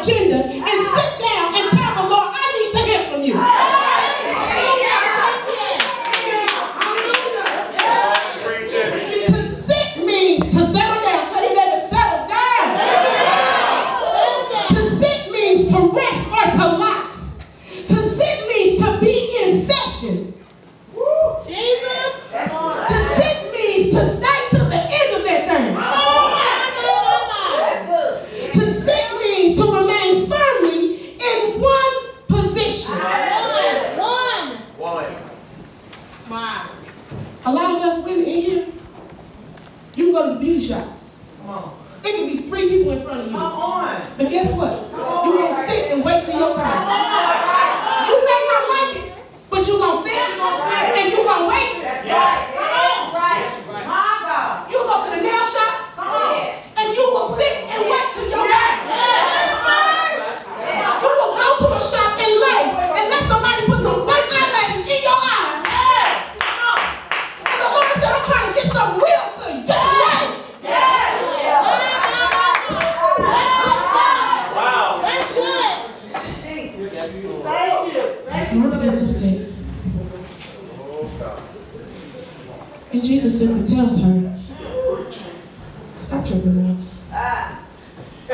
agenda A lot of us women in here, you can go to the beauty shop. It can be three people in front of you. But guess what? You gonna sit and wait till your turn. You may not like it, but you gonna sit and you gonna wait. You go to the nail shop and you will sit and wait till your turn. You will go to the shop and lay and let somebody put some fake eyelashes in your eyes. And the Lord said, I'm trying to get something real to you. Just wait. Gets upset. And Jesus simply tells her, Stop tripping, Lord.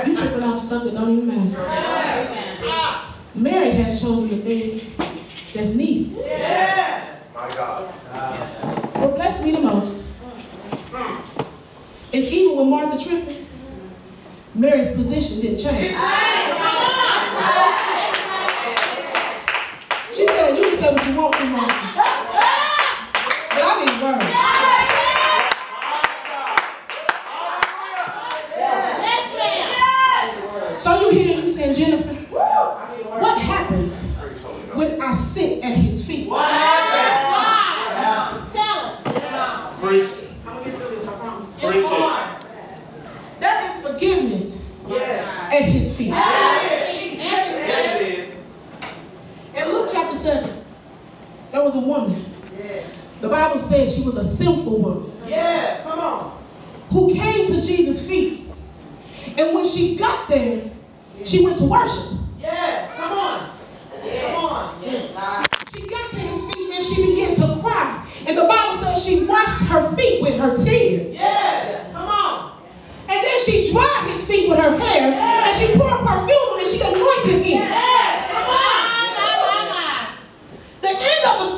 You tripping off stuff that don't even matter. Mary has chosen the thing that's needed. My God. What blessed me the most is even when Martha tripping, Mary's position didn't change said, you say what you want. But I need word. So you hear you saying, Jennifer, what happens when I sit at his feet? Preach. I'm gonna get through this, I promise. That is forgiveness Yes. at his feet. Yes, it is. In Luke chapter 7, there was a woman. The Bible says she was a sinful woman Yes. Come on. who came to Jesus' feet. And when she got there, she went to worship. Yes. Come on. Come on. She got to his feet and she began to cry. And the Bible says she washed her feet with her tears. Yes. Come on. And then she dried his feet with her hair. And she poured perfume and she anointed him. Yes. Come on. The end of the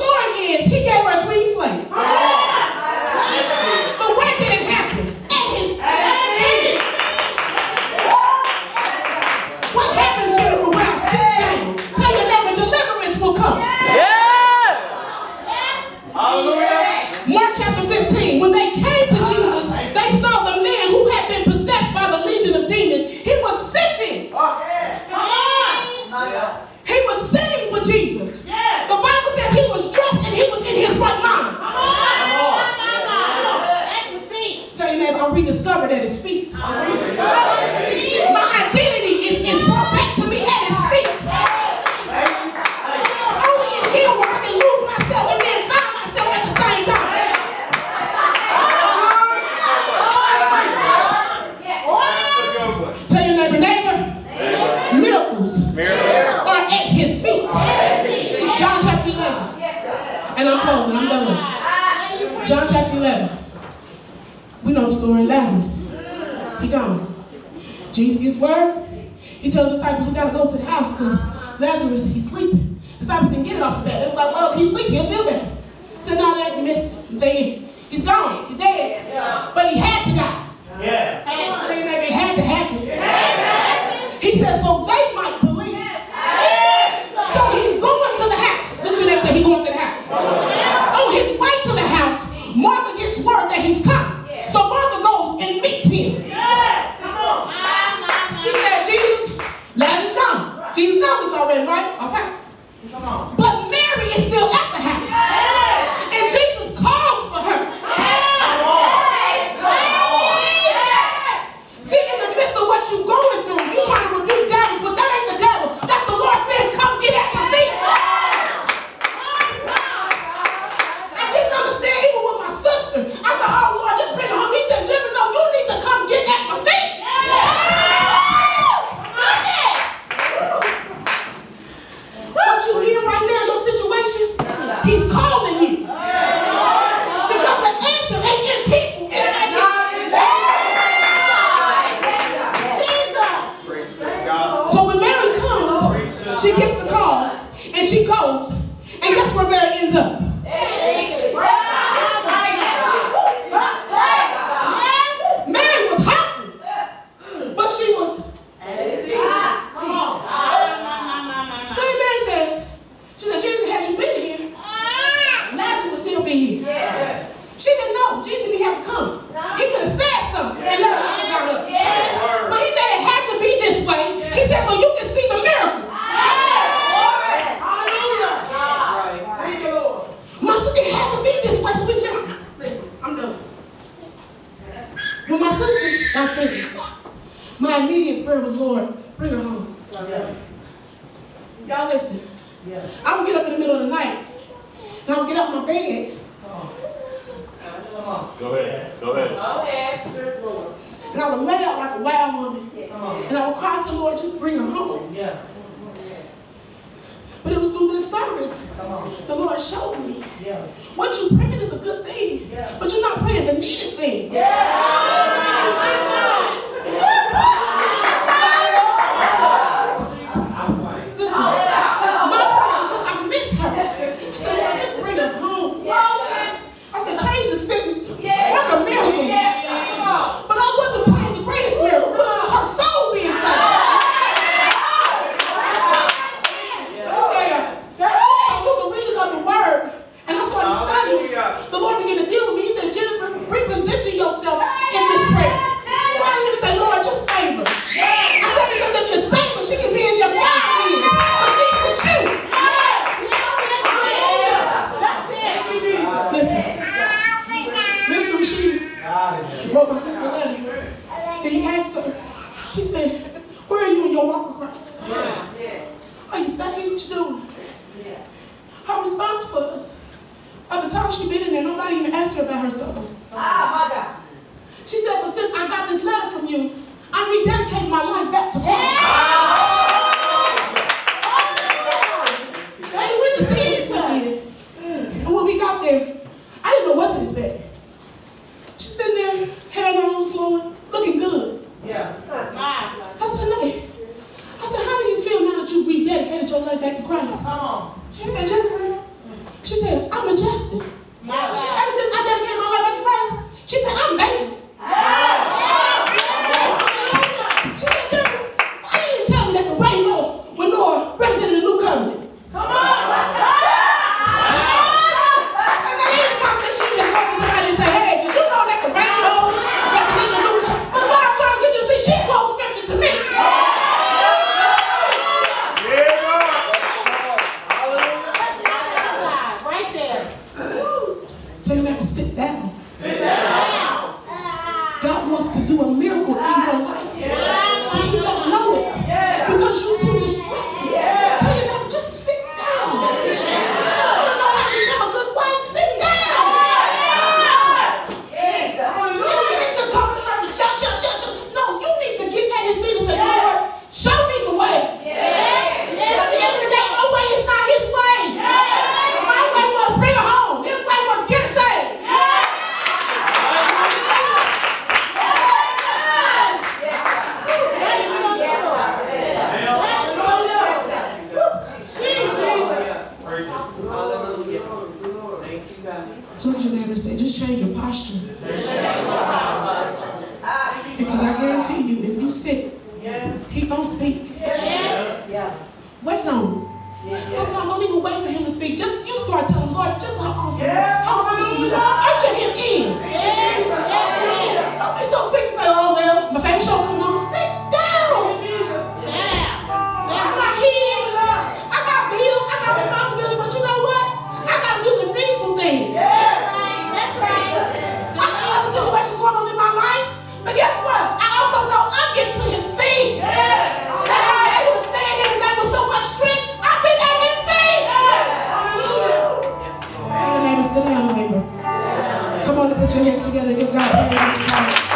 And I'm done. John chapter 11. We know the story, Lazarus. He gone. Jesus gets word. He tells the disciples, we gotta go to the house because Lazarus, he's sleeping. Disciples didn't get it off the bed. They was like, well, if he's sleeping, he'll feel better. So now they missed him. Say, he's gone, he's dead. But he had to die. Yeah. Neighbor, It had to happen. he's calling you. Because the answer ain't in people, it's in Jesus. So when Mary comes, she gets the call and she goes. Yeah. I would get up in the middle of the night, and I would get up in my bed. Oh. Go ahead. Go ahead. Go ahead. And I would lay out like a wild woman. And I would cry to the Lord, just bring her home. Yeah. But it was through this service the Lord showed me. Yeah. What you praying is a good thing, yeah. but you're not praying the needed thing. Yeah. responsible for us. By the time she'd been in nobody even asked her about herself. Ah, my God. She said, but since I got this letter from you, I rededicate my life back to God." Yeah. Yes. He gonna speak. Yes. Yeah. Wait on yes. Sometimes don't even wait for him to speak. Just you start telling Lord just how awesome. Yes. How wonderful you are. Usher him in. on the Put Your Hands Together. Give God praise